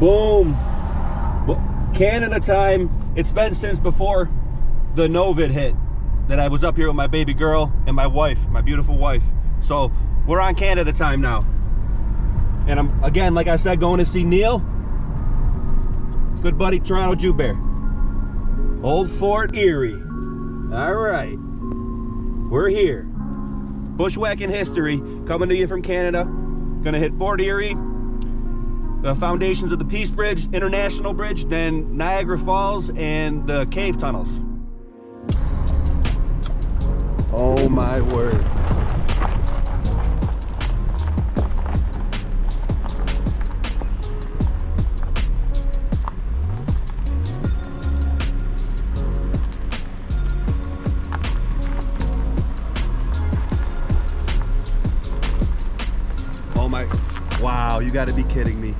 Boom. Canada time. It's been since before the Novid hit that I was up here with my baby girl and my wife, my beautiful wife. So we're on Canada time now. And I'm, again, like I said, going to see Neil. Good buddy, Toronto Jew Bear. Old Fort Erie. All right. We're here. Bushwhacking history, coming to you from Canada. Gonna hit Fort Erie, the foundations of the Peace Bridge, International Bridge, then Niagara Falls, and the cave tunnels. Oh my word. Oh my, wow, you gotta be kidding me.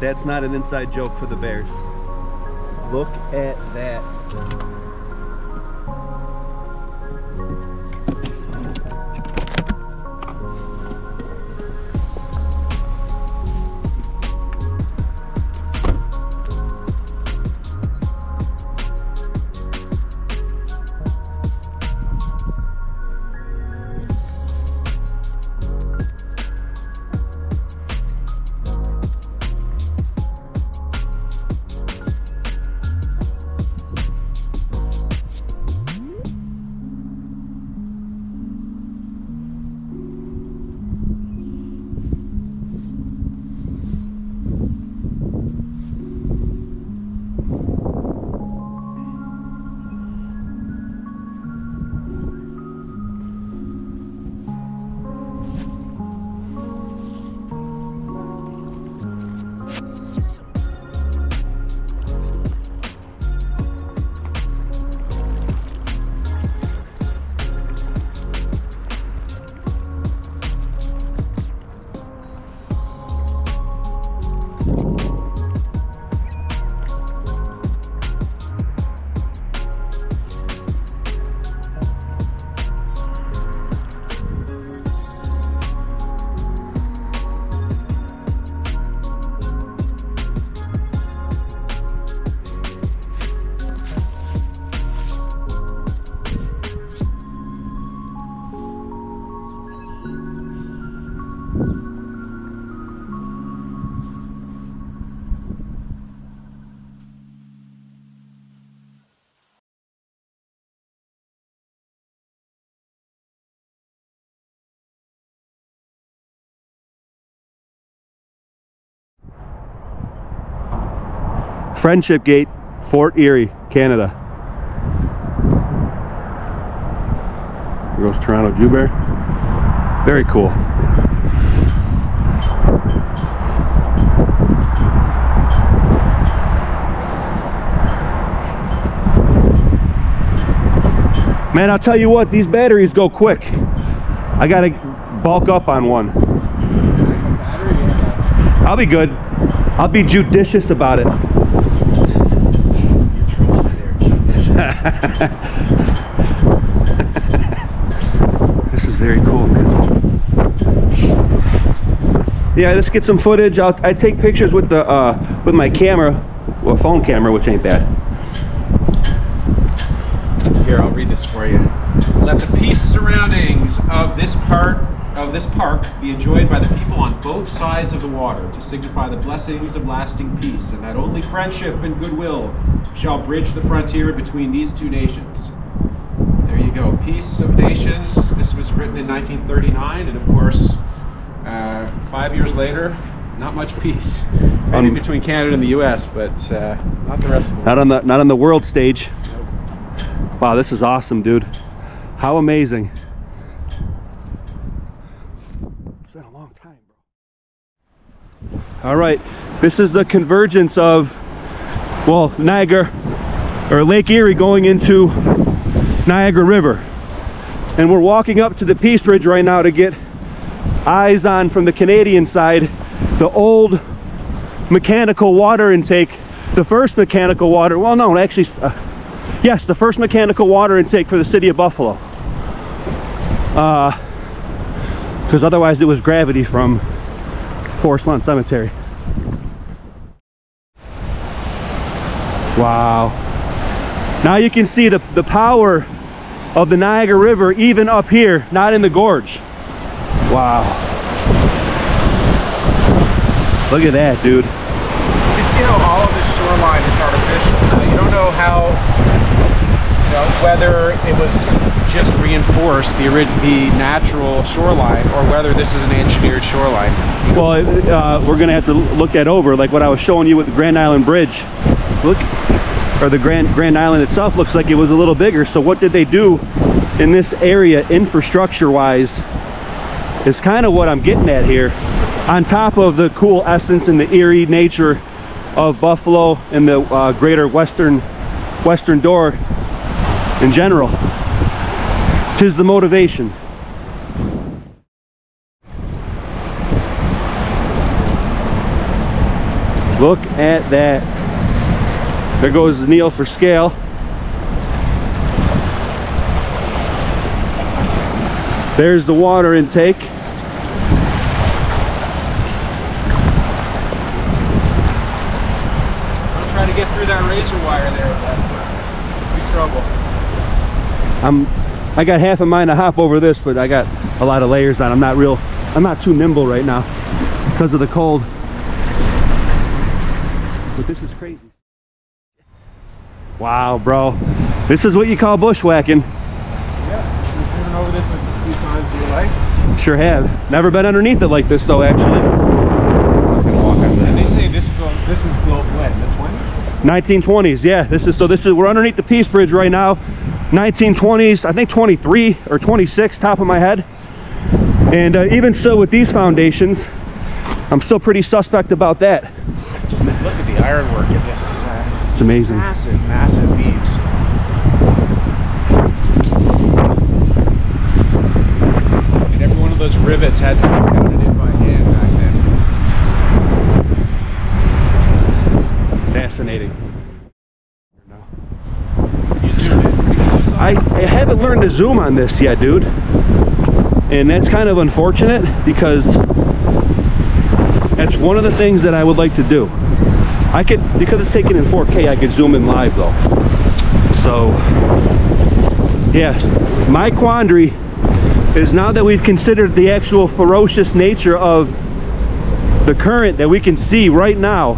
That's not an inside joke for the Bears. Look at that. Friendship Gate, Fort Erie, Canada. Here goes Toronto Bear. Very cool. Man, I'll tell you what, these batteries go quick. I gotta bulk up on one. I'll be good. I'll be judicious about it. this is very cool. Yeah, let's get some footage. I'll, I take pictures with the uh, with my camera, well, phone camera, which ain't bad. Here, I'll read this for you. Let the peace surroundings of this part of this park be enjoyed by the people on both sides of the water to signify the blessings of lasting peace, and that only friendship and goodwill shall bridge the frontier between these two nations. There you go. Peace of Nations. This was written in 1939, and of course, uh, five years later, not much peace. Maybe Um, between Canada and the U.S., but uh, not the rest of the world. Not on the not on the world stage. Wow, this is awesome, dude. How amazing. It's been a long time, bro. All right, this is the convergence of, well, Niagara or Lake Erie going into Niagara River. And we're walking up to the Peace Bridge right now to get eyes on from the Canadian side the old mechanical water intake the first mechanical water well no actually uh, yes the first mechanical water intake for the city of buffalo because otherwise it was gravity from Forest Lawn Cemetery. Wow. Now you can see the, the power of the Niagara River even up here, not in the gorge. Wow. Look at that, dude. Whether it was just reinforced, the, the natural shoreline, or whether this is an engineered shoreline. Well, uh, we're gonna have to look that over, like what I was showing you with the Grand Island Bridge. Look, or the Grand, Grand Island itself looks like it was a little bigger. So what did they do in this area infrastructure-wise is kind of what I'm getting at here. On top of the cool essence and the eerie nature of Buffalo and the uh, greater western western door in general. Tis the motivation. Look at that. There goes Neil for scale. There's the water intake. I'm trying to get through that razor wire there. I'm I got half a mind to hop over this, but I got a lot of layers on. I'm not real I'm not too nimble right now because of the cold. But this is crazy. Wow, bro. This is what you call bushwhacking. Yeah, you've driven over this a few times in your life. Sure have. Never been underneath it like this though, actually. And they say this built, this was built when? The 20s? 1920s, yeah. This is so. This is we're underneath the Peace Bridge right now. 1920s, I think 23 or 26, top of my head. And uh, even still, with these foundations, I'm still pretty suspect about that. Just look at the ironwork in this. Uh, It's amazing. massive, massive beams. And every one of those rivets had to be counted in by hand back then. Fascinating. You zoom in. You can use I, I haven't learned to zoom on this yet, dude. And that's kind of unfortunate because that's one of the things that I would like to do. I could, because it's taken in 4K, I could zoom in live though. So, yeah, my quandary is now that we've considered the actual ferocious nature of the current that we can see right now,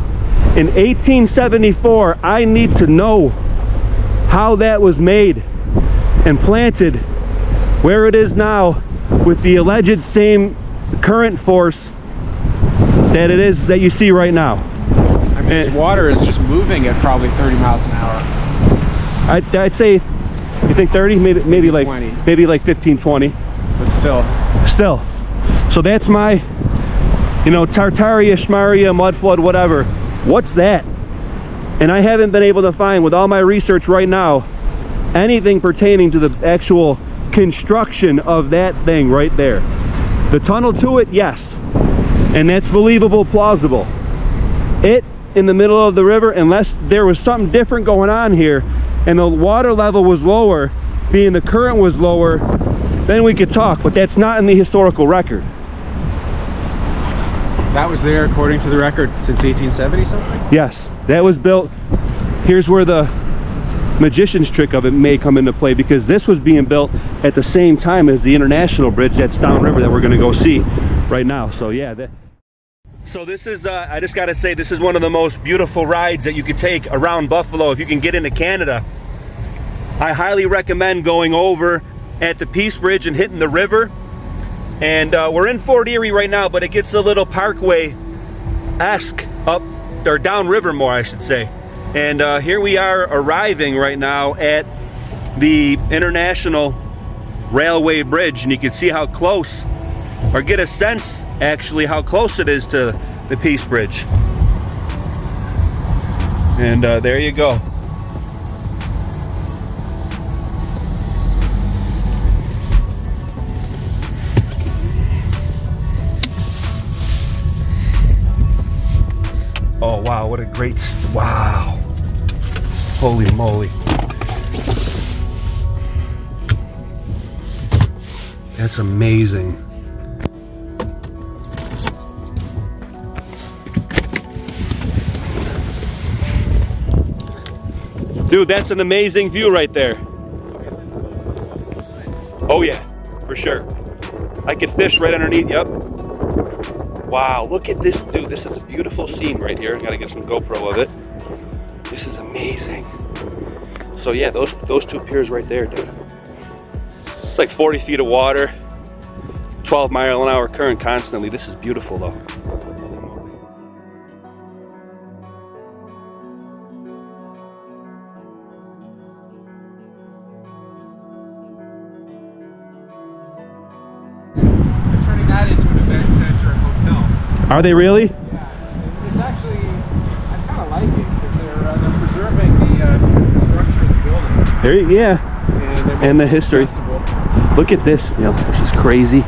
in 1874, I need to know how that was made and planted where it is now with the alleged same current force that it is that you see right now. I mean, this Eh. water is just moving at probably 30 miles an hour. I'd, I'd say, you think 30? Maybe, maybe, Maybe like, 20. maybe like 15, 20. But still, Still. So that's my, you know, Tartaria, Shmaria, mud flood, whatever. What's that? And I haven't been able to find, with all my research right now, anything pertaining to the actual construction of that thing right there. The tunnel to it, yes. And that's believable, plausible. It in the middle of the river, unless there was something different going on here and the water level was lower, being the current was lower, then we could talk, but that's not in the historical record. that was there according to the record since 1870 something? Yes, that was built. Here's where the magician's trick of it may come into play because this was being built at the same time as the international bridge that's downriver that we're going to go see right now. So yeah, that. So this is, uh, I just got to say, this is one of the most beautiful rides that you could take around Buffalo if you can get into Canada. I highly recommend going over at the Peace Bridge and hitting the river. And uh, we're in Fort Erie right now, but it gets a little parkway-esque up, or downriver more, I should say. And uh, here we are arriving right now at the International Railway Bridge, and you can see how close, or get a sense actually how close it is to the Peace Bridge. And uh, there you go. Oh wow, what a great, wow. Holy moly. That's amazing. Dude, that's an amazing view right there. Oh yeah, for sure. I could fish right underneath, yep. Wow, look at this, dude. This is a beautiful scene right here. I Gotta get some GoPro of it. This is amazing. So yeah, those those two piers right there, dude. It's like 40 feet of water, 12 mile an hour current constantly. This is beautiful though. They're turning that into an event center and hotel. Are they really? Yeah, it's actually, I kind of like it because they're, uh, they're preserving the, uh, the structure of the building. There, you- yeah. And, And the history. accessible. Look at this, you know, this is crazy.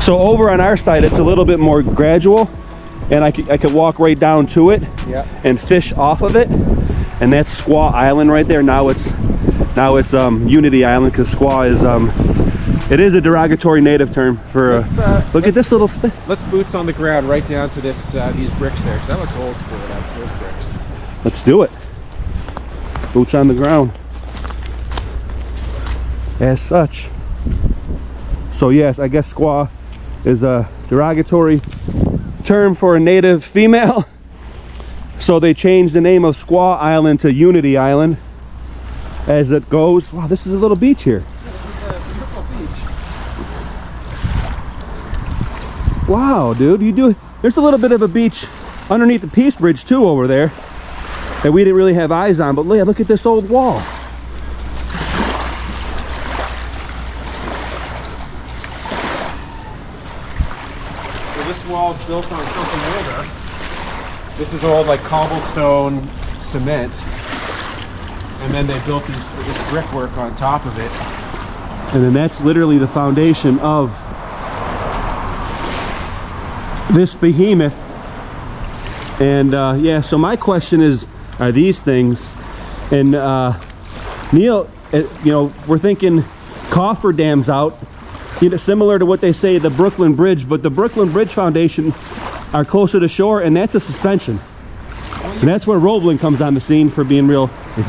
So over on our side, it's a little bit more gradual and I could, I could walk right down to it Yeah. and fish off of it. And that's Squaw Island right there. Now it's, now it's um, Unity Island because Squaw is, um, it is a derogatory native term for, uh, uh, look at this little spit. Let's boots on the ground right down to this uh, these bricks there, because that looks old school. That, those bricks. Let's do it. Boots on the ground. As such. So yes, I guess squaw is a derogatory term for a native female. So they changed the name of Squaw Island to Unity Island as it goes. Wow, this is a little beach here. Wow, dude, you do. There's a little bit of a beach underneath the Peace Bridge too over there that we didn't really have eyes on. But look, look at this old wall. So this wall is built on something older. This is old like cobblestone cement, and then they built these this brickwork on top of it. And then that's literally the foundation of this behemoth. And uh, yeah, so my question is, are these things? And uh, Neil, you know, we're thinking coffer dams out, you know, similar to what they say the Brooklyn Bridge, but the Brooklyn Bridge Foundation are closer to shore, and that's a suspension. And that's where Roebling comes on the scene for being real.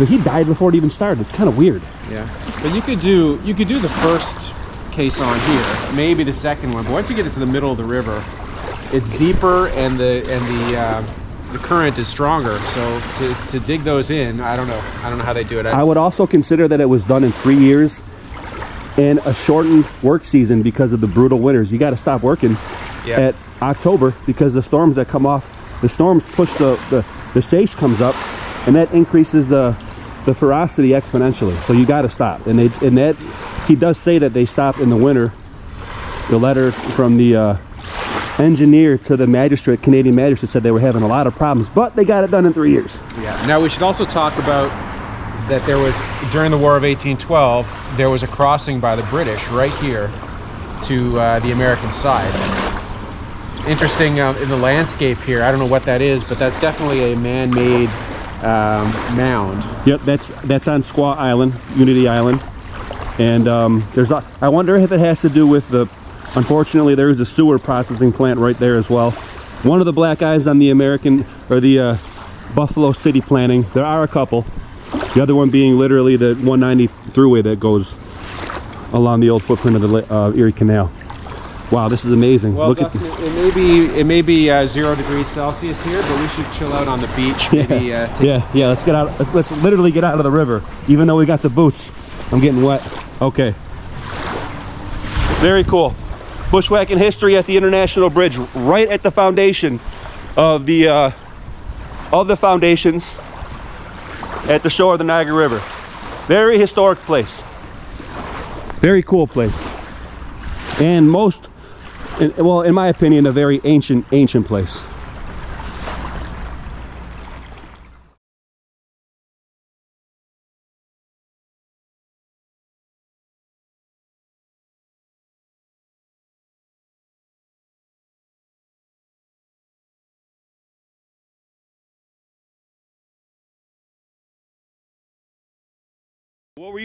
He died before it even started. It's kind of weird. Yeah, but you could do you could do the first case on here, maybe the second one. But once you get it to the middle of the river, it's deeper and the and the uh, the current is stronger. So to, to dig those in, I don't know. I don't know how they do it. I, I would also consider that it was done in three years and a shortened work season because of the brutal winters. You got to stop working Yeah. at October because the storms that come off, the storms push the, the, the seiche comes up and that increases the, the ferocity exponentially. So you got to stop. And they, and that, he does say that they stop in the winter. The letter from the uh, engineer to the magistrate, Canadian magistrate said they were having a lot of problems, but they got it done in three years. Yeah. Now we should also talk about that there was during the War of 1812 there was a crossing by the British right here to uh, the American side. Interesting uh, in the landscape here. I don't know what that is, but that's definitely a man-made um, mound. Yep, that's that's on Squaw Island, Unity Island, and um, there's a, I wonder if it has to do with the. Unfortunately, there is a sewer processing plant right there as well. One of the black eyes on the American or the uh, Buffalo City planning. There are a couple. The other one being literally the 190 throughway that goes along the old footprint of the uh, Erie Canal. Wow, this is amazing. Well, Look at it may be it may be uh, zero degrees Celsius here, but we should chill out on the beach. Maybe uh, take yeah, yeah. Let's get out. Let's, let's literally get out of the river, even though we got the boots. I'm getting wet. Okay. Very cool. Bushwhacking history at the International Bridge, right at the foundation of the uh, of the foundations at the shore of the Niagara River. Very historic place. Very cool place. And most, well, in my opinion, a very ancient, ancient place.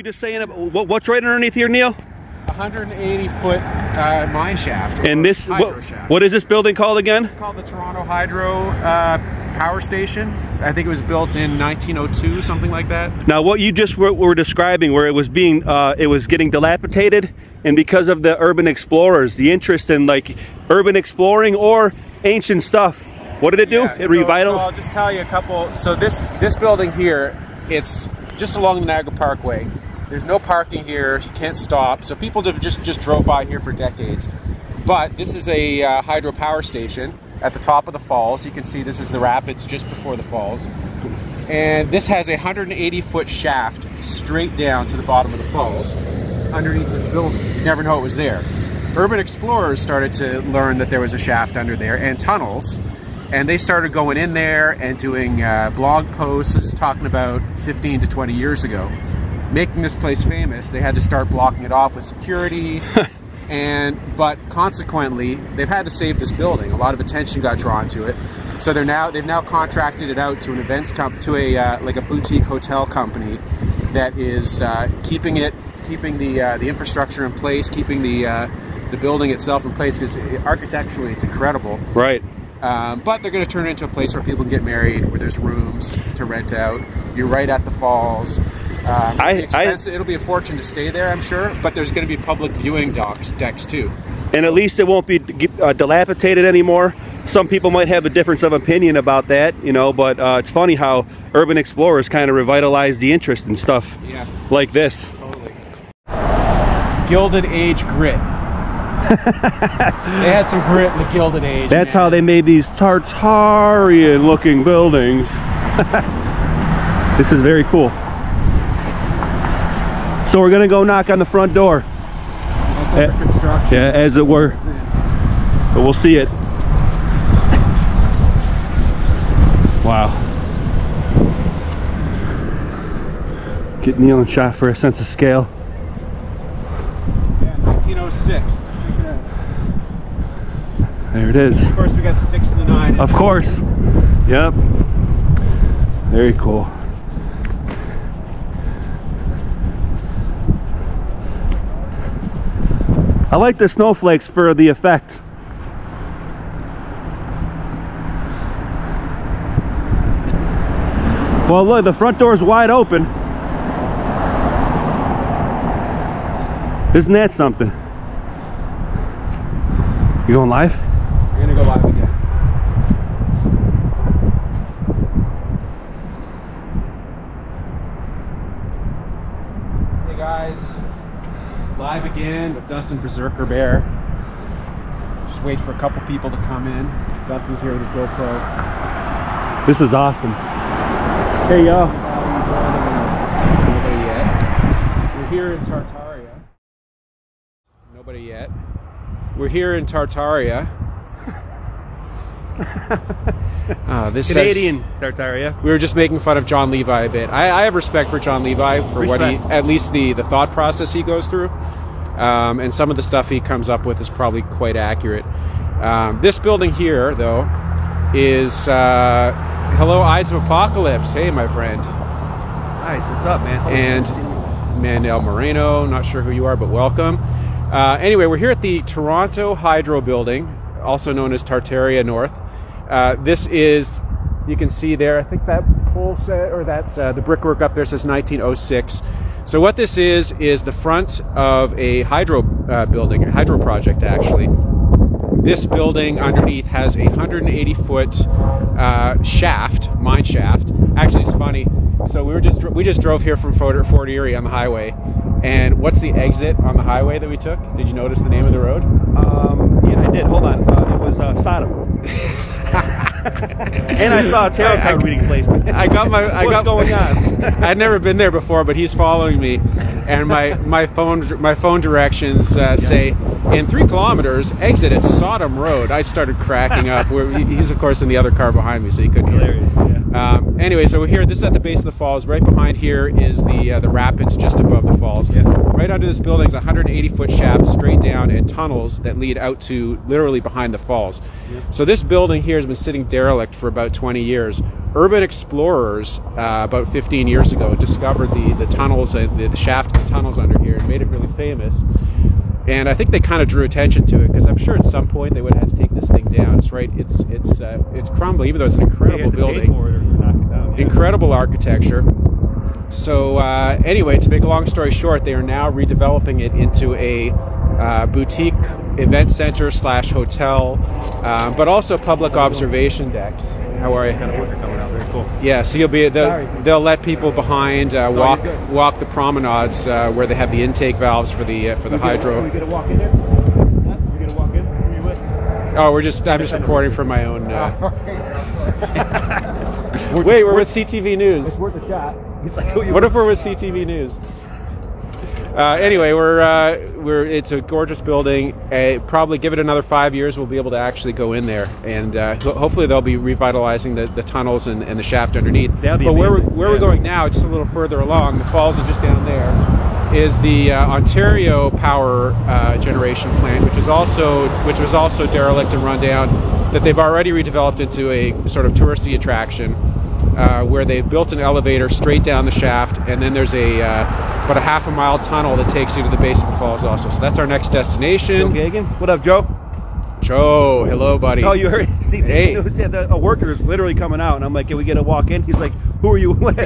Just saying? What, what's right underneath here, Neil? 180 foot uh, mine shaft. And this, hydro what, shaft. what is this building called again? It's called the Toronto Hydro uh, Power Station. I think it was built in 1902, something like that. Now, what you just were, were describing, where it was being, uh, it was getting dilapidated, and because of the urban explorers, the interest in like urban exploring or ancient stuff, what did it do? Yeah, it so- revitalized. So I'll just tell you a couple. So this this building here, it's just along the Niagara Parkway. There's no parking here. You can't stop. So people have just just drove by here for decades. But this is a uh, hydropower station at the top of the falls. You can see this is the rapids just before the falls. And this has a 180 foot shaft straight down to the bottom of the falls underneath this building. You never know it was there. Urban explorers started to learn that there was a shaft under there and tunnels. And they started going in there and doing uh, blog posts. Talking about 15 to 20 years ago, making this place famous. They had to start blocking it off with security, and but consequently, they've had to save this building. A lot of attention got drawn to it, so they're now they've now contracted it out to an events comp to a uh, like a boutique hotel company that is uh, keeping it keeping the uh, the infrastructure in place, keeping the uh, the building itself in place because architecturally it's incredible. right. Um, but they're going to turn it into a place where people can get married, where there's rooms to rent out. You're right at the falls. Um, I- it'll, be it'll be a fortune to stay there, I'm sure. But there's going to be public viewing docks, decks too. and at least it won't be uh, dilapidated anymore. Some people might have a difference of opinion about that, you know, but uh, it's funny how urban explorers kind of revitalized the interest in stuff Yeah, like this. totally. Gilded Age grit. they had some grit in the Gilded Age. That's man. how they made these Tartarian looking buildings. this is very cool. So we're gonna go knock on the front door, Eh, construction. yeah, as it were, but we'll see it. Wow. Get Neil and shot for a sense of scale. Yeah, 1906. There it is. Of course, we got the six and the nine. Of course. Yep. Very cool. I like the snowflakes for the effect. Well, look, the front door is wide open. Isn't that something? You going live? We're gonna go live again. Hey guys, live again with Dustin Berserker Bear. Just wait for a couple people to come in. Dustin's here with his GoPro. This is awesome. Hey, y'all. Nobody yet. We're here in Tartaria. Nobody yet. We're here in Tartaria. Ah, this says- Canadian Tartaria. we were just making fun of Jon Levi a bit. I, I have respect for Jon Levi for what he, at least the the thought process he goes through, um, and some of the stuff he comes up with is probably quite accurate. Um, this building here, though, is uh, Hello Ides of Apocalypse. Hey, my friend, Hi, what's up, man? and Mandel Moreno. Not sure who you are, but welcome. Uh, anyway, we're here at the Toronto Hydro Building, also known as Tartaria North. Uh, this is, you can see there, I think that pole set, or that's uh, the brickwork up there says 1906. So what this is, is the front of a hydro uh, building, a hydro project actually. This building underneath has a 180 foot uh, shaft, mine shaft. Actually, it's funny. So we were just we just drove here from Fort, Fort Erie on the highway, and what's the exit on the highway that we took? Did you notice the name of the road? Um, I did. Hold on. Uh, it was uh, Sodom. and I saw a tarot card reading place. I got my. I What's got, going on? I'd never been there before, but he's following me, and my my phone my phone directions uh, say in three kilometers exit at Sodom Road. I started cracking up. We're, he's of course in the other car behind me, so he couldn't hear. Hilarious. Yeah. Um, anyway, so we're here. This is at the base of the falls. Right behind here is the uh, the rapids, just above the falls. Yeah. Right under this building is a 180 foot shaft straight down and tunnels that lead out to literally behind the falls. So this building here has been sitting derelict for about 20 years. Urban explorers uh, about 15 years ago discovered the the tunnels and the, the shaft and the tunnels under here and made it really famous. And I think they kind of drew attention to it because I'm sure at some point they would have had to take this thing down. It's right. It's it's uh, it's crumbling, even though it's an incredible had to pay building. or knock incredible architecture. So uh, anyway, to make a long story short, they are now redeveloping it into a uh, boutique event center slash hotel, uh, but also public observation decks. How are you? Got a worker coming out. Very cool. Yeah, so you'll be they'll, they'll let people behind uh, walk good. walk the promenades uh, where they have the intake valves for the uh, for the hydro. we gonna walk in there? We gonna walk in? Who are you with? Oh, we're just I'm just recording for my own. Uh... Wait, we're with CTV News. It's worth a shot. He's like, What if we're with CTV News? Uh, anyway, we're uh, we're it's a gorgeous building. Uh, probably give it another five years, we'll be able to actually go in there, and uh, ho- hopefully they'll be revitalizing the, the tunnels and, and the shaft underneath. That'd but where we're, where we're going now, just a little further along, the falls is just down there, is the uh, Ontario Power uh, Generation Plant, which is also which was also derelict and run down, that they've already redeveloped into a sort of touristy attraction uh, where they've built an elevator straight down the shaft, and then there's a uh, about a half a mile tunnel that takes you to the base of the falls. Also, so that's our next destination. Joe. Gagan? What up, Joe? Joe, hello, buddy. Oh, you heard? See, Hey. yeah, the, a worker is literally coming out, and I'm like, "Can we get a walk in?" He's like, "Who are you with?"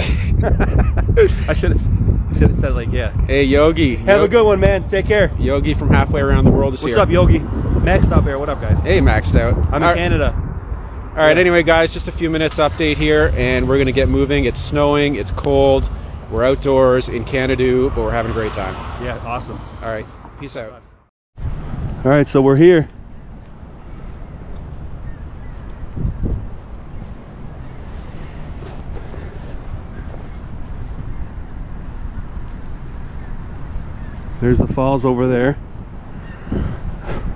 I should have should have said like, "Yeah." Hey, Yogi. Have Yo- a good one, man. Take care. Yogi from halfway around the world is What's here. up, Yogi? Max out Air. What up, guys? Hey, maxed out. I'm in Canada. All right. Anyway, guys, just a few minutes update here, and we're gonna get moving. It's snowing. It's cold. We're outdoors in Canada, but we're having a great time. Yeah, awesome. All right. Peace out. All right, so we're here. There's the falls over there.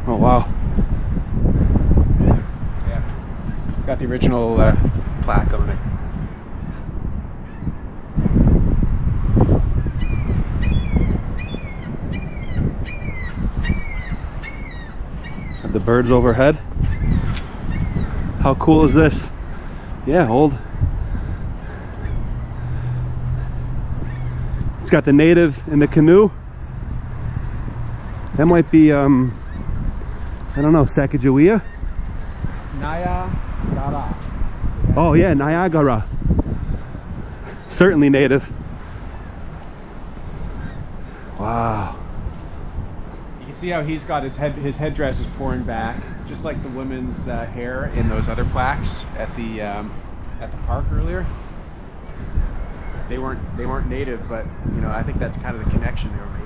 Oh wow. Yeah. It's got the original uh, plaque on it. Have the birds overhead. How cool is this? Yeah, old. It's got the native in the canoe. That might be, um, I don't know, Sacagawea? Naya Dara. Oh yeah, Niagara. Certainly native. Wow. You can see how he's got his head his headdress is pouring back, just like the women's uh, hair in those other plaques at the um, at the park earlier. They weren't they weren't native, but you know I think that's kind of the connection they were making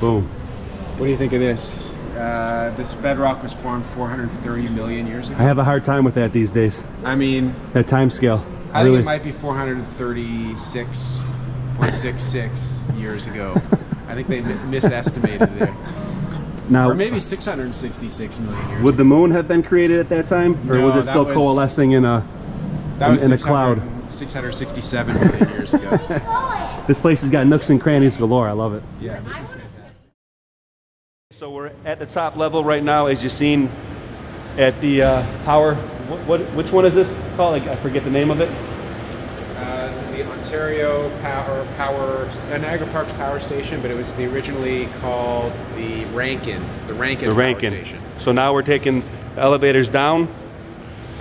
Boom. What do you think of this? Uh, this bedrock was formed 430 million years ago. I have a hard time with that these days. I mean, That time scale. I really. think it might be 436.66 years ago. I think they misestimated it. now, Or maybe 666 million years would the moon have been created at that time, or No, was it still was- coalescing in a? That in- was in a cloud. 667 million years ago. This place has got nooks and crannies galore. I love it. yeah, this is fantastic. So we're at the top level right now, as you've seen at the uh, power. What, what? Which one is this called? I forget the name of it. Uh, this is the Ontario Power Power uh, Niagara Parks Power Station, but it was the originally called the Rankine, the Rankine The Rankine. Station. So now we're taking elevators down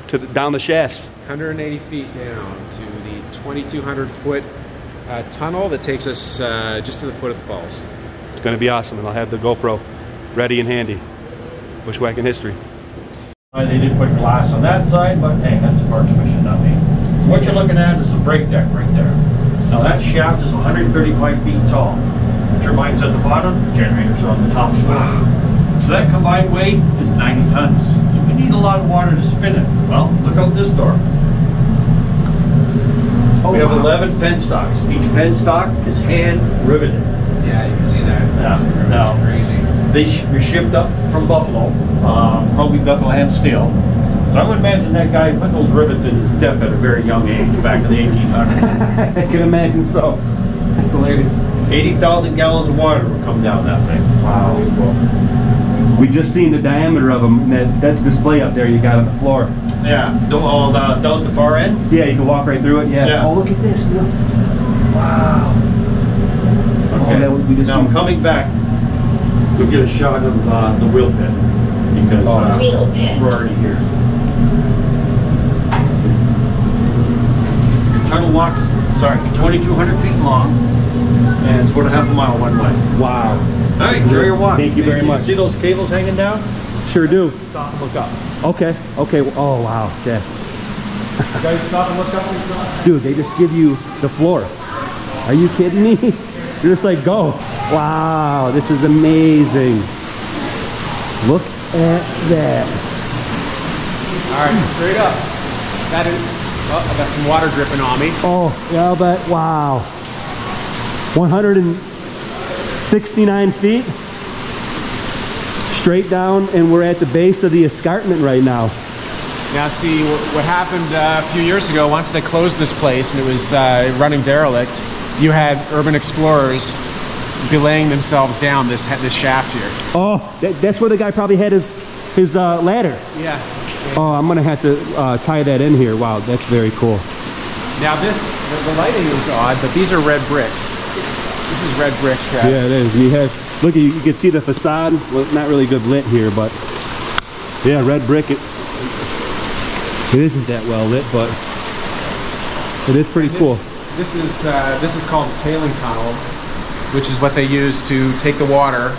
to the, down the shafts. 180 feet down to the 2,200 foot uh, tunnel that takes us uh, just to the foot of the falls. It's going to be awesome, and I'll have the GoPro ready and handy. Bushwhacking history. Uh, They did put glass on that side, but hey, that's the park commission, not me. So what you're looking at is the brake deck right there. Now that shaft is 135 feet tall. The turbines at the bottom, generators are on the top floor. So that combined weight is 90 tons. So we need a lot of water to spin it. Well, look out this door. We have 11 penstocks. Each penstock is hand riveted. Yeah, you can see that. Yeah, no. crazy. They sh- were shipped up from Buffalo, uh, probably Bethlehem Steel. So I would imagine that guy put those rivets in his death at a very young age, back in the 1800s. I can imagine so. That's hilarious. 80,000 gallons of water would come down that thing. Wow. We just seen the diameter of them. That, that display up there you got on the floor. Yeah, do- all the- down at the far end. Yeah, you can walk right through it. Yeah. Yeah. Oh, look at this. Look. Wow. Okay. that would be just now some- coming back, we'll get a shot of uh, the wheel pit because Oh. uh, Wheel pit. we're already here. Your tunnel walk, sorry, 2,200 feet long, and it's about a half a mile one way. Wow. All right, enjoy your walk. Thank you very Can much. See those cables hanging down? Sure do. Stop and look up. Okay. Okay. Oh wow, Chad. You guys stop and look up when you stop. Dude, they just give you the floor. Are you kidding me? You're just like, go. Wow, this is amazing. Look at that. All right, straight up. That is, oh, I got some water dripping on me. Oh, yeah, but wow. 169 feet. Straight down, and we're at the base of the escarpment right now. Now, see what happened uh, a few years ago. Once they closed this place and it was uh, running derelict, you had urban explorers belaying themselves down this this shaft here. Oh, that, that's where the guy probably had his his uh, ladder. Yeah. Oh, I'm gonna have to uh, tie that in here. Wow, that's very cool. Now this, the, the lighting is odd, but these are red bricks. This is red brick. Uh, Yeah, it is. You have look, you, you can see the facade. Well, not really good lit here, but yeah, red brick. It it isn't that well lit, but it is pretty This, cool. This is uh, this is called a tailing tunnel, which is what they used to take the water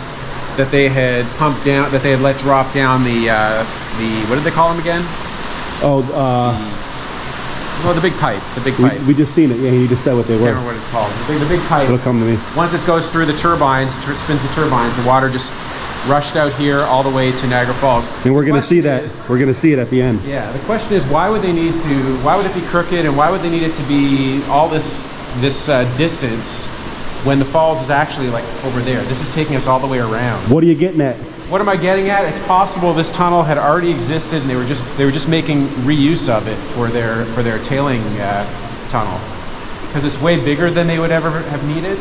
that they had pumped down, that they had let drop down the uh, the what did they call them again? Oh, uh, Oh, the big pipe, the big pipe. we just seen it. Yeah, you just said what they were. I can't remember what it's called. The big, the big pipe. It'll come to me. Once it goes through the turbines, tur- spins the turbines, the water just rushed out here all the way to Niagara Falls. And we're gonna see Question that. is- We're gonna see it at the end. Yeah, the question is why would they need to? Why would it be crooked, and why would they need it to be all this this uh, distance when the falls is actually like over there? This is taking us all the way around. What are you getting at? What am I getting at? It's possible this tunnel had already existed, and they were just they were just making reuse of it for their for their tailing uh, tunnel because it's way bigger than they would ever have needed,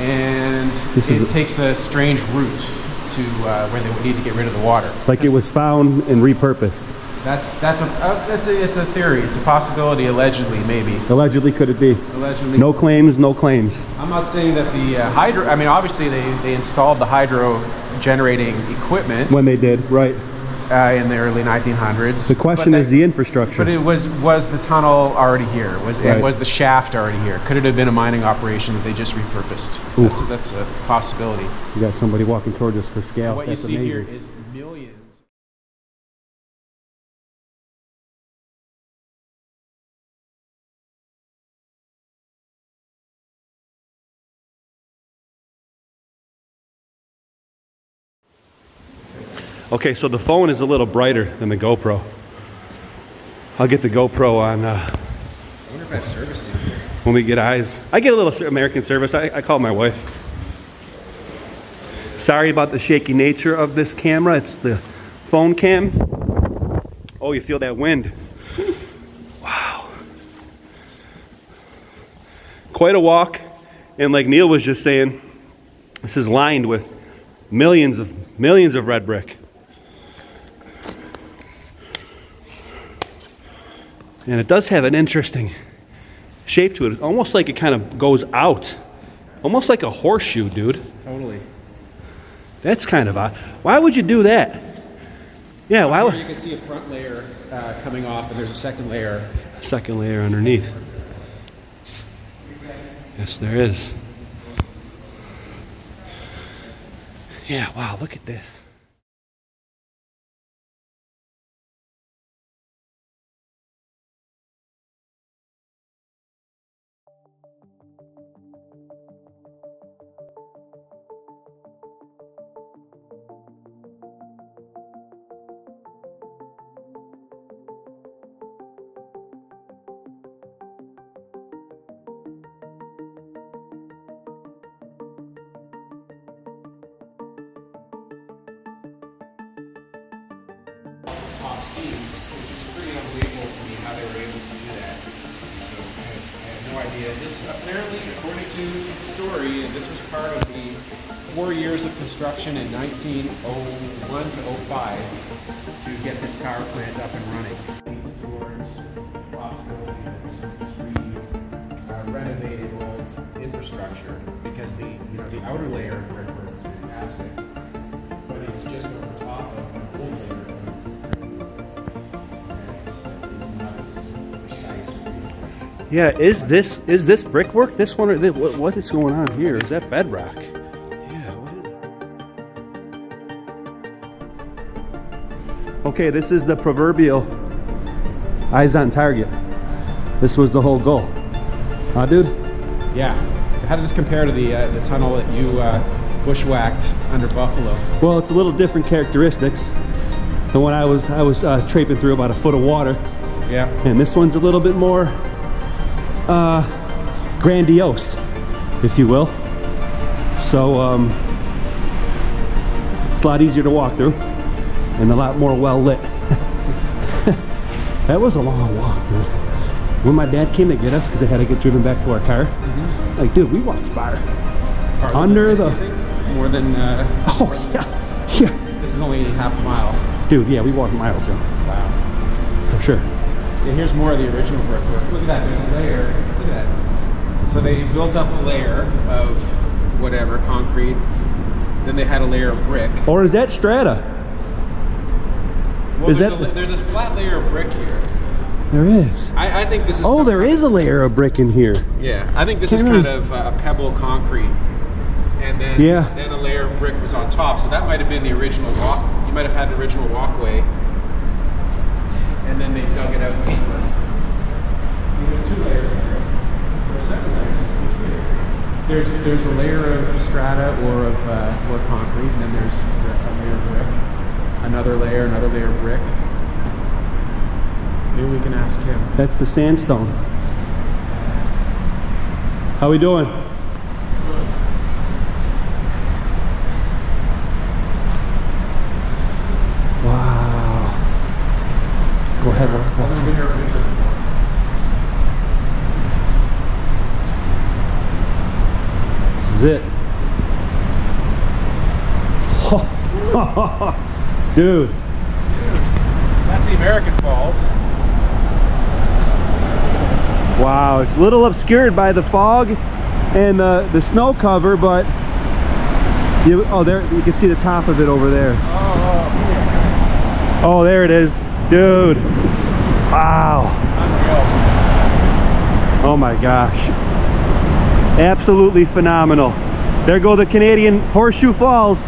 and This it takes a strange route to uh, where they would need to get rid of the water. Like it was found and repurposed. That's that's a uh, that's a it's a theory. It's a possibility. Allegedly, maybe. Allegedly, could it be? Allegedly. No claims, no claims. I'm not saying that the uh, hydro. I mean, obviously they they installed the hydro generating equipment When they did, right? uh, in the early 1900s. The question is the infrastructure. But it was was the tunnel already here? Was Right. and was the shaft already here? Could it have been a mining operation that they just repurposed? Ooh. That's that's a possibility. you got somebody walking towards us for scale. what That's you see amazing. here is millions. Okay, so the phone is a little brighter than the GoPro. I'll get the GoPro on uh, I wonder if I have service here. when we get eyes. I get a little American service. I, I call my wife. Sorry about the shaky nature of this camera. It's the phone cam. Oh, you feel that wind. Wow. Quite a walk. And like Neil was just saying, this is lined with millions of millions of red brick. And it does have an interesting shape to it. It's almost like it kind of goes out. Almost like a horseshoe, dude. Totally. That's kind of odd. Why would you do that? Yeah, why would you can see a front layer uh, coming off, and there's a second layer. second layer underneath? Yes, there is. Yeah, wow, look at this. Story, this was part of the four years of construction in 1901 to 05 to get this power plant up and running. Leads towards possibility re, uh, renovated old infrastructure because the you know the outer layer of brickwork is fantastic, but it's just over top Yeah, is this is this brickwork? This one or this, what, what is going on here? Is that bedrock? Yeah, what is? Okay, this is the proverbial eyes on target. This was the whole goal. Huh, dude? Yeah. How does this compare to the uh, the tunnel that you uh, bushwhacked under Buffalo? Well, it's a little different characteristics. The one I was I was uh, traipsing through about a foot of water, Yeah. and this one's a little bit more uh, grandiose, if you will. So um, it's a lot easier to walk through, and a lot more well lit. that was a long walk, dude. When my dad came to get us, because I had to get driven back to our car, like, dude, we walked far. Farther Under the- this, do think? more than uh, Oh yeah, yeah, this is only half a mile. dude. Yeah, we walked miles, yeah, Wow. for sure. Yeah, here's more of the original brickwork. Look at that. There's a layer. Look at that. So they built up a layer of whatever concrete. Then they had a layer of brick. Or is that strata? Well, Is there's, that a, there's a flat layer of brick here. There is. I, I think this is. Oh, the- there is a layer of brick in here. Yeah, I think this is Hmm. kind of uh, a pebble concrete, and then Yeah. then a layer of brick was on top. So that might have been the original walk. You might have had an original walkway, and then they dug it out deeper. See, there's two layers of brick. There's seven layers. Which way? There's there's a layer of strata or of uh, or concrete, and then there's a layer of brick, another layer, another layer of brick. Maybe we can ask him. That's the sandstone. How are we doing? Wow. Go ahead, walk, walk. This is it. Dude. That's the American Falls. Wow, it's a little obscured by the fog and the, the snow cover, but you, oh, there you can see the top of it over there. Oh, oh here. Oh, there it is, dude. Wow. Unreal. Oh my gosh. Absolutely phenomenal. There go the Canadian Horseshoe Falls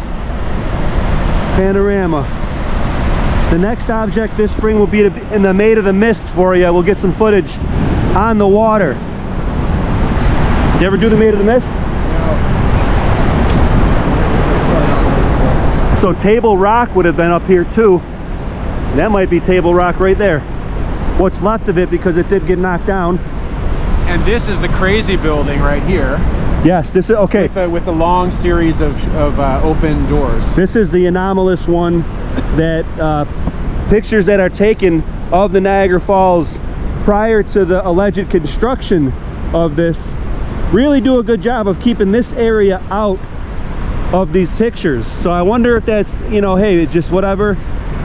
panorama. The next object this spring will be in the Maid of the Mist for you. We'll get some footage on the water. You ever do the Maid of the Mist? No. So Table Rock would have been up here too. That might be Table Rock right there. What's left of it because it did get knocked down. And this is the crazy building right here Yes, this is okay. with the, with the long series of, of uh, open doors. This is the anomalous one that uh, pictures that are taken of the Niagara Falls prior to the alleged construction of this really do a good job of keeping this area out of these pictures. So I wonder if that's, you know, hey, just whatever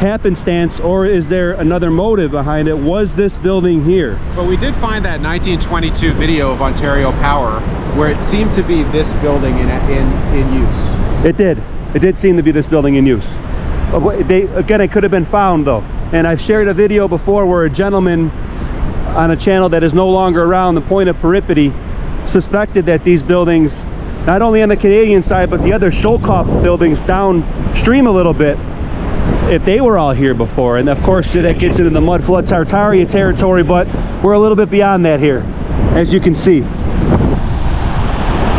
happenstance or is there another motive behind it? Was this building here? But we did find that 1922 video of Ontario Power where it seemed to be this building in, in, in use. It did. It did seem to be this building in use. Uh, They again, it could have been found though. And I've shared a video before where a gentleman on a channel that is no longer around, the point of peripety, suspected that these buildings, not only on the Canadian side, but the other Schoellkopf buildings downstream a little bit, if they were all here before. And of course, that gets into the mud flood Tartaria territory, but we're a little bit beyond that here, as you can see.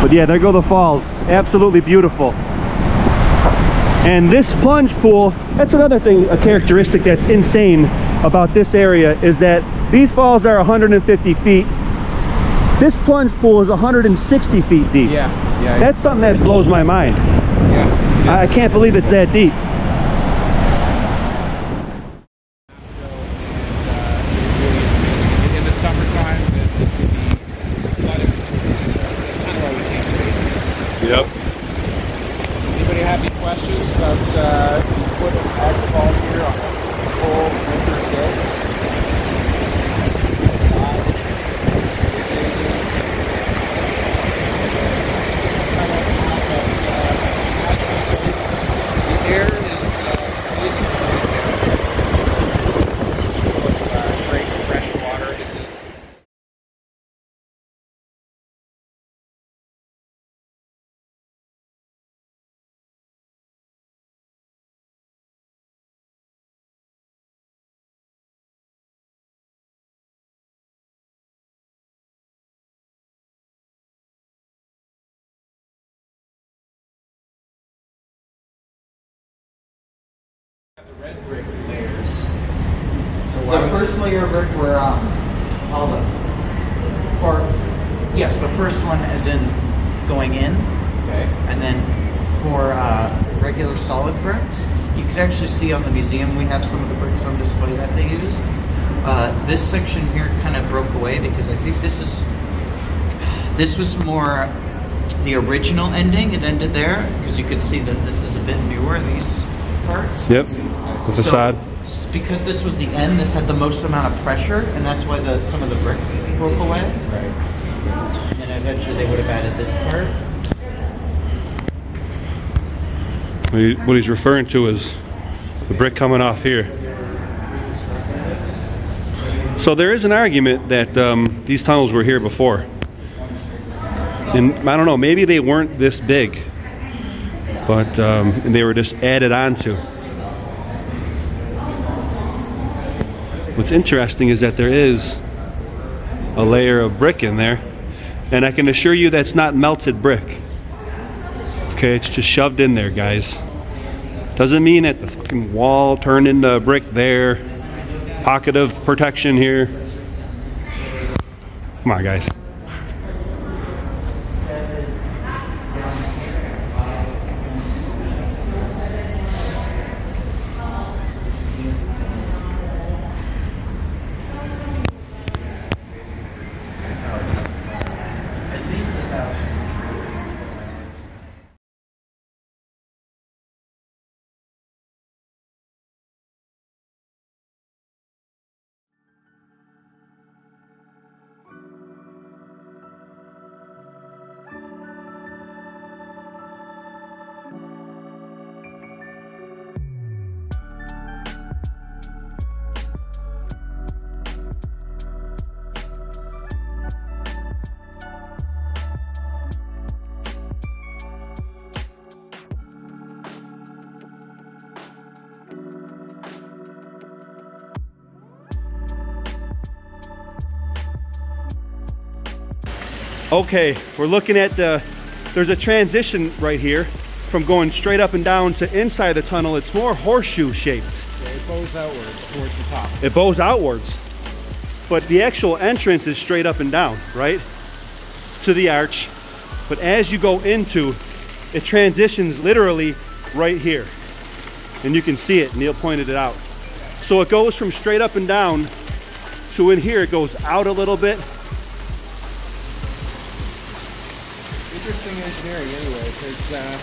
But yeah, there go the falls. Absolutely beautiful. And this plunge pool, that's another thing, a characteristic that's insane about this area is that these falls are 150 feet. This plunge pool is 160 feet deep. Yeah, yeah. That's something that blows my mind. yeah. I I can't believe it's that deep. Just about uh, a foot of water falls here on a cold winter's day. Uh, it's- kind of off of, uh, magical place. The air is uh, amazing to breathe there. It's full of uh, great fresh water. This is The red brick layers. So The why first layer of brick were um, olive. Or, yes, the first one as in going in, Okay. and then for uh, regular solid bricks, you could actually see on the museum we have some of the bricks on display that they used. Uh, this section here kind of broke away because I think this is this was more the original ending. It ended there because you could see that this is a bit newer. These parts. Yep. The So, facade. because this was the end, this had the most amount of pressure, and that's why the some of the brick broke away. Right. And eventually they would have added this part. What he- what he's referring to is the brick coming off here. So there is an argument that um, these tunnels were here before. And I don't know, maybe they weren't this big, but um, and they were just added onto. What's interesting is that there is a layer of brick in there, and I can assure you that's not melted brick. Okay, it's just shoved in there, guys. Doesn't mean that the fucking wall turned into brick there. Pocket of protection here. Come on, guys. Okay, we're looking at the, there's a transition right here from going straight up and down to inside the tunnel. It's more horseshoe shaped. It bows outwards towards the top. It bows outwards. But the actual entrance is straight up and down, right? To the arch. But as you go into, it transitions literally right here. And you can see it, Neil pointed it out. So it goes from straight up and down to in here, it goes out a little bit. Interesting engineering anyway, because uh,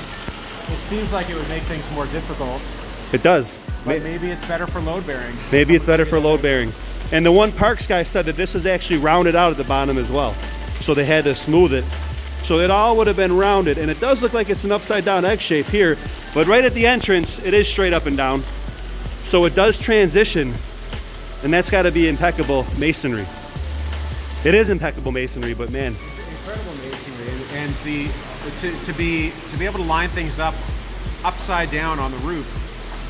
it seems like it would make things more difficult. It does. But maybe it's better for load bearing. Maybe it's better for load bearing. And the one Parks guy said that this is actually rounded out at the bottom as well. So they had to smooth it. So it all would have been rounded. And it does look like it's an upside down egg shape here. But right at the entrance, it is straight up and down. So it does transition. And that's got to be impeccable masonry. It is impeccable masonry, but man, and, the to, to be to be able to line things up upside down on the roof,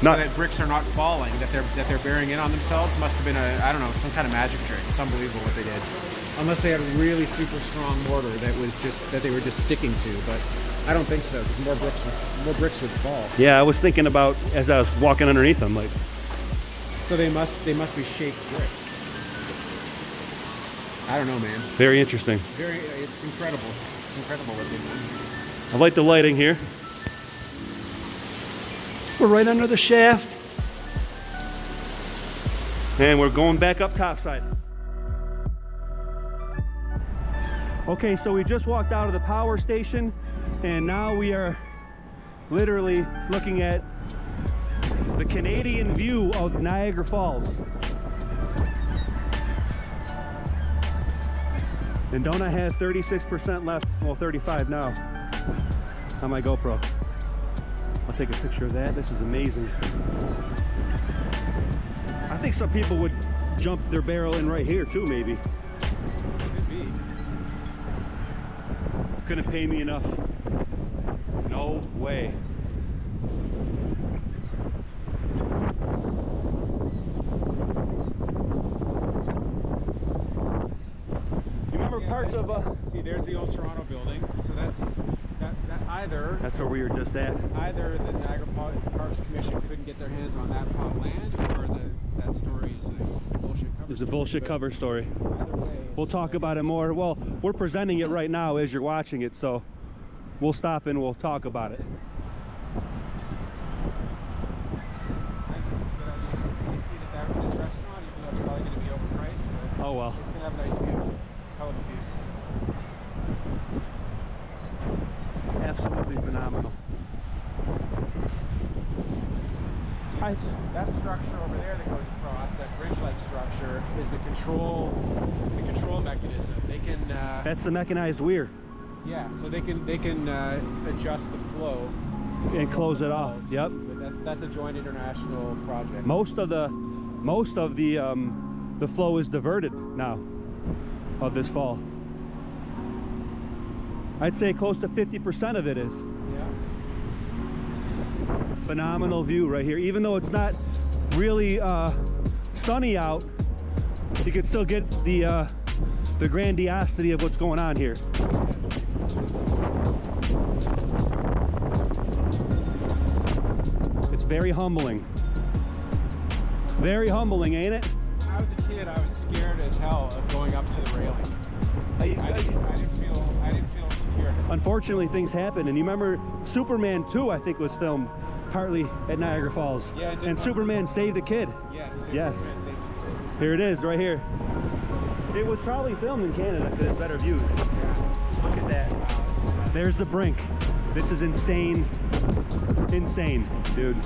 so Not- that bricks are not falling, that they're that they're bearing in on themselves, must have been a I don't know some kind of magic trick. It's unbelievable what they did. Unless they had a really super strong mortar that was just that they were just sticking to, but I don't think so. Because more bricks would, more bricks would fall. yeah, I was thinking about as I was walking underneath them, like, So they must they must be shaped bricks. I don't know, man. very interesting. Very, it's incredible. It's incredible what. I like the lighting here. We're right under the shaft. And we're going back up topside. Okay, so we just walked out of the power station and now we are literally looking at the Canadian view of Niagara Falls. And don't I have 36% left? Well, 35 now on my GoPro. I'll take a picture of that. This is amazing. I think some people would jump their barrel in right here too, maybe. Could be. Couldn't pay me enough. No way. You remember parts of uh See, there's the old Toronto building. So that's that, that either that's where we were just at. either the Niagara Parks Commission couldn't get their hands on that plot of land, or the that story is a bullshit cover. It's a story, bullshit but cover story. Either way, We'll talk about it more. Well, we're presenting it right now as you're watching it, so we'll stop and we'll talk about it. I think this is a good idea. Eat at that this restaurant, even though it's probably going to be overpriced, but Oh well. it's going to have a nice view. Hell of a view. Absolutely phenomenal. I- that structure over there that goes across, that bridge-like structure, is the control, the control mechanism. They can, uh, That's the mechanized weir. yeah, so they can they can uh, adjust the flow And close it off. Yep. But that's that's a joint international project. Most of the most of the um, the flow is diverted now of this fall. I'd say close to 50% of it is. Phenomenal view right here. Even though it's not really uh, sunny out, you can still get the uh, the grandiosity of what's going on here. It's very humbling. Very humbling, ain't it? When I was a kid, I was scared as hell of going up to the railing. I didn't, I didn't feel I didn't feel secure. Unfortunately, things happen. And you remember Superman 2, I think, was filmed partly at Niagara Falls. Yeah, it did. and Superman saved the kid. Yes. Yes. Here it is, right here. It was probably filmed in Canada because it's better views. Yeah. Look at that. Wow, this is nuts. There's the brink. This is insane. Insane, dude.